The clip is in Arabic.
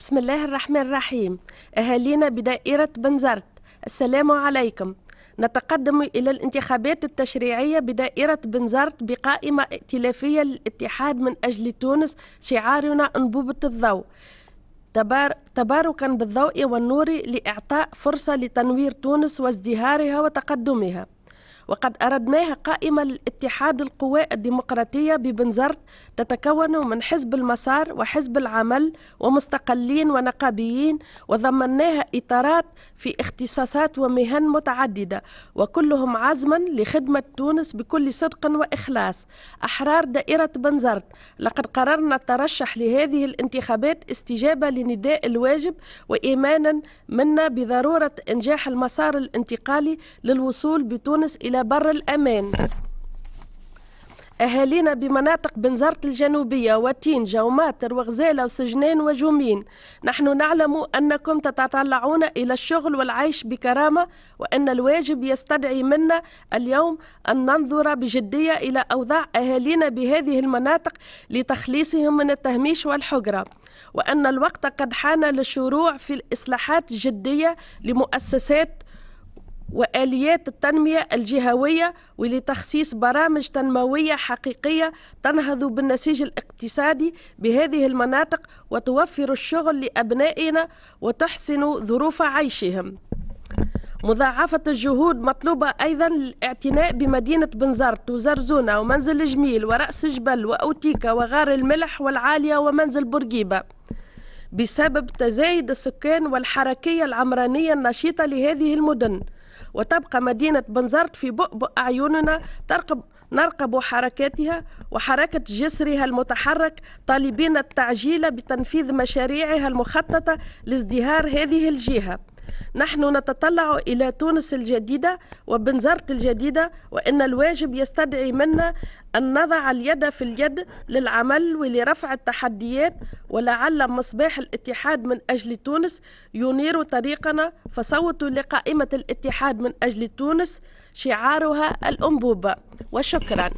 بسم الله الرحمن الرحيم. أهالينا بدائرة بنزرت. السلام عليكم. نتقدم إلى الانتخابات التشريعية بدائرة بنزرت بقائمة ائتلافية للاتحاد من أجل تونس شعارنا أنبوبة الضوء. تبار تباركا بالضوء والنور لإعطاء فرصة لتنوير تونس وازدهارها وتقدمها. وقد أردناها قائمة لاتحاد القوى الديمقراطية ببنزرت تتكون من حزب المسار وحزب العمل ومستقلين ونقابيين وضمناها إطارات في اختصاصات ومهن متعددة وكلهم عزما لخدمة تونس بكل صدق وإخلاص. أحرار دائرة بنزرت لقد قررنا الترشح لهذه الانتخابات استجابة لنداء الواجب وإيمانا منا بضرورة إنجاح المسار الانتقالي للوصول بتونس إلى إلى بر الأمان. أهالينا بمناطق بنزرت الجنوبية وتينجا وماتر وغزالة وسجنان وجومين. نحن نعلم أنكم تتطلعون إلى الشغل والعيش بكرامة وأن الواجب يستدعي منا اليوم أن ننظر بجدية إلى أوضاع أهالينا بهذه المناطق لتخليصهم من التهميش والحجرة. وأن الوقت قد حان للشروع في الإصلاحات الجدية لمؤسسات وآليات التنمية الجهوية ولتخصيص برامج تنموية حقيقية تنهض بالنسيج الاقتصادي بهذه المناطق وتوفر الشغل لأبنائنا وتحسن ظروف عيشهم. مضاعفة الجهود مطلوبة أيضا للاعتناء بمدينة بنزرت وزرزونة ومنزل جميل ورأس جبل وأوتيكا وغار الملح والعالية ومنزل بورقيبة. بسبب تزايد السكان والحركية العمرانية النشيطة لهذه المدن وتبقى مدينة بنزرت في بؤبؤ أعيننا ترقب نرقب حركاتها وحركة جسرها المتحرك طالبين التعجيل بتنفيذ مشاريعها المخططة لازدهار هذه الجهة. نحن نتطلع إلى تونس الجديدة وبنزرت الجديدة وإن الواجب يستدعي منا أن نضع اليد في اليد للعمل ولرفع التحديات ولعل مصباح الاتحاد من أجل تونس ينير طريقنا. فصوتوا لقائمة الاتحاد من أجل تونس شعارها الأنبوبة. وشكرا.